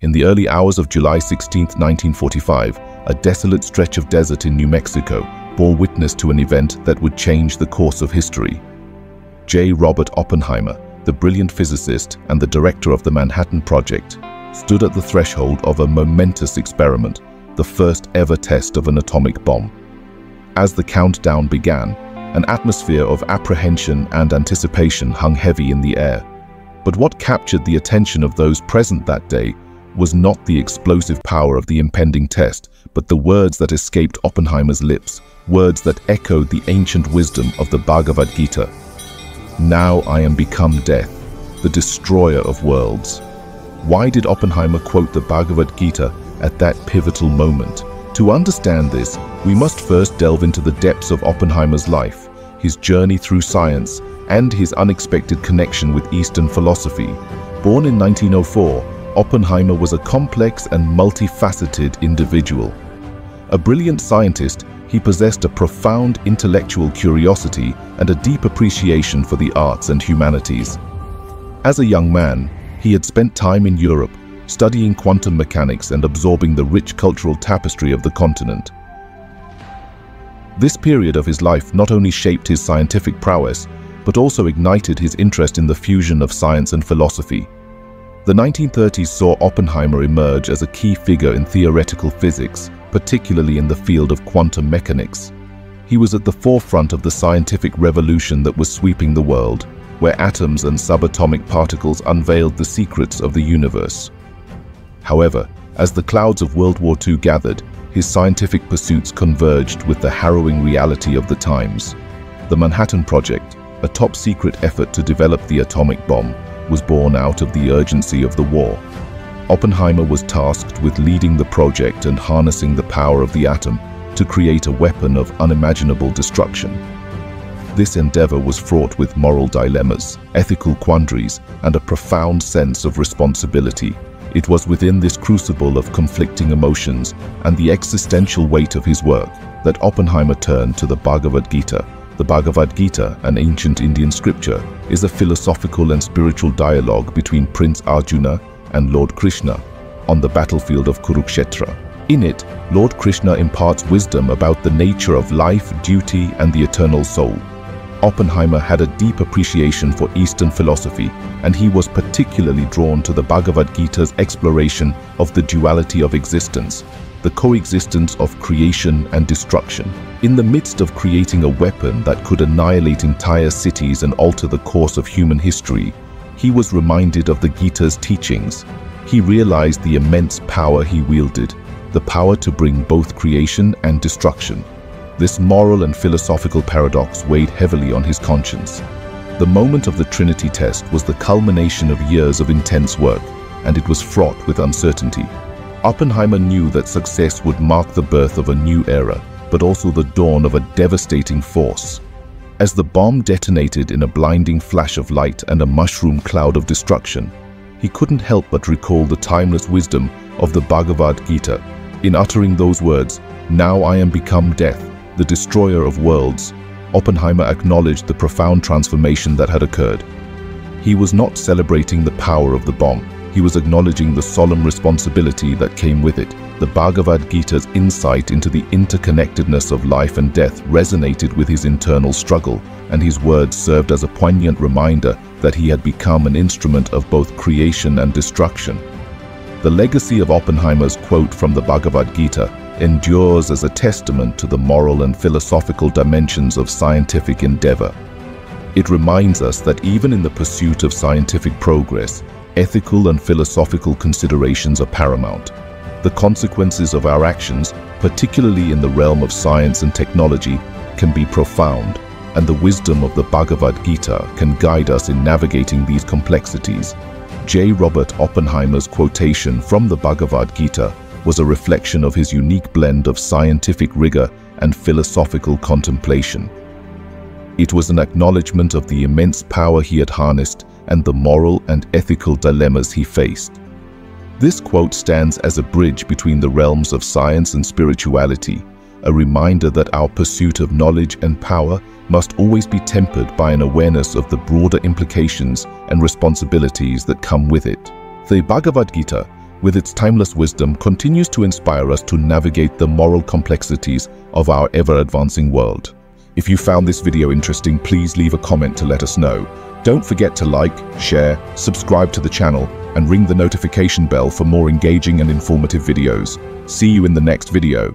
In the early hours of July 16, 1945, a desolate stretch of desert in New Mexico bore witness to an event that would change the course of history. J. Robert Oppenheimer, the brilliant physicist and the director of the Manhattan Project, stood at the threshold of a momentous experiment, the first ever test of an atomic bomb. As the countdown began, an atmosphere of apprehension and anticipation hung heavy in the air. But what captured the attention of those present that day was not the explosive power of the impending test, but the words that escaped Oppenheimer's lips, words that echoed the ancient wisdom of the Bhagavad Gita. Now I am become death, the destroyer of worlds. Why did Oppenheimer quote the Bhagavad Gita at that pivotal moment? To understand this, we must first delve into the depths of Oppenheimer's life, his journey through science, and his unexpected connection with Eastern philosophy. Born in 1904, Oppenheimer was a complex and multifaceted individual. A brilliant scientist, he possessed a profound intellectual curiosity and a deep appreciation for the arts and humanities. As a young man, he had spent time in Europe, studying quantum mechanics and absorbing the rich cultural tapestry of the continent. This period of his life not only shaped his scientific prowess, but also ignited his interest in the fusion of science and philosophy. The 1930s saw Oppenheimer emerge as a key figure in theoretical physics, particularly in the field of quantum mechanics. He was at the forefront of the scientific revolution that was sweeping the world, where atoms and subatomic particles unveiled the secrets of the universe. However, as the clouds of World War II gathered, his scientific pursuits converged with the harrowing reality of the times. The Manhattan Project, a top-secret effort to develop the atomic bomb, was born out of the urgency of the war. Oppenheimer was tasked with leading the project and harnessing the power of the atom to create a weapon of unimaginable destruction. This endeavor was fraught with moral dilemmas, ethical quandaries, and a profound sense of responsibility. It was within this crucible of conflicting emotions and the existential weight of his work that Oppenheimer turned to the Bhagavad Gita, the Bhagavad Gita, an ancient Indian scripture, is a philosophical and spiritual dialogue between Prince Arjuna and Lord Krishna on the battlefield of Kurukshetra. In it, Lord Krishna imparts wisdom about the nature of life, duty, and the eternal soul. Oppenheimer had a deep appreciation for Eastern philosophy, and he was particularly drawn to the Bhagavad Gita's exploration of the duality of existence, the coexistence of creation and destruction. In the midst of creating a weapon that could annihilate entire cities and alter the course of human history, he was reminded of the Gita's teachings. He realized the immense power he wielded, the power to bring both creation and destruction. This moral and philosophical paradox weighed heavily on his conscience. The moment of the Trinity test was the culmination of years of intense work, and it was fraught with uncertainty. Oppenheimer knew that success would mark the birth of a new era, but also the dawn of a devastating force. As the bomb detonated in a blinding flash of light and a mushroom cloud of destruction, he couldn't help but recall the timeless wisdom of the Bhagavad Gita. In uttering those words, now I am become death, the destroyer of worlds, Oppenheimer acknowledged the profound transformation that had occurred. He was not celebrating the power of the bomb, he was acknowledging the solemn responsibility that came with it. The Bhagavad Gita's insight into the interconnectedness of life and death resonated with his internal struggle, and his words served as a poignant reminder that he had become an instrument of both creation and destruction. The legacy of Oppenheimer's quote from the Bhagavad Gita endures as a testament to the moral and philosophical dimensions of scientific endeavor. It reminds us that even in the pursuit of scientific progress, ethical and philosophical considerations are paramount. The consequences of our actions, particularly in the realm of science and technology, can be profound, and the wisdom of the Bhagavad Gita can guide us in navigating these complexities. J. Robert Oppenheimer's quotation from the Bhagavad Gita was a reflection of his unique blend of scientific rigor and philosophical contemplation. It was an acknowledgement of the immense power he had harnessed and the moral and ethical dilemmas he faced. This quote stands as a bridge between the realms of science and spirituality, a reminder that our pursuit of knowledge and power must always be tempered by an awareness of the broader implications and responsibilities that come with it. The Bhagavad Gita, with its timeless wisdom, continues to inspire us to navigate the moral complexities of our ever-advancing world. If you found this video interesting, please leave a comment to let us know. Don't forget to like, share, subscribe to the channel, and ring the notification bell for more engaging and informative videos. See you in the next video.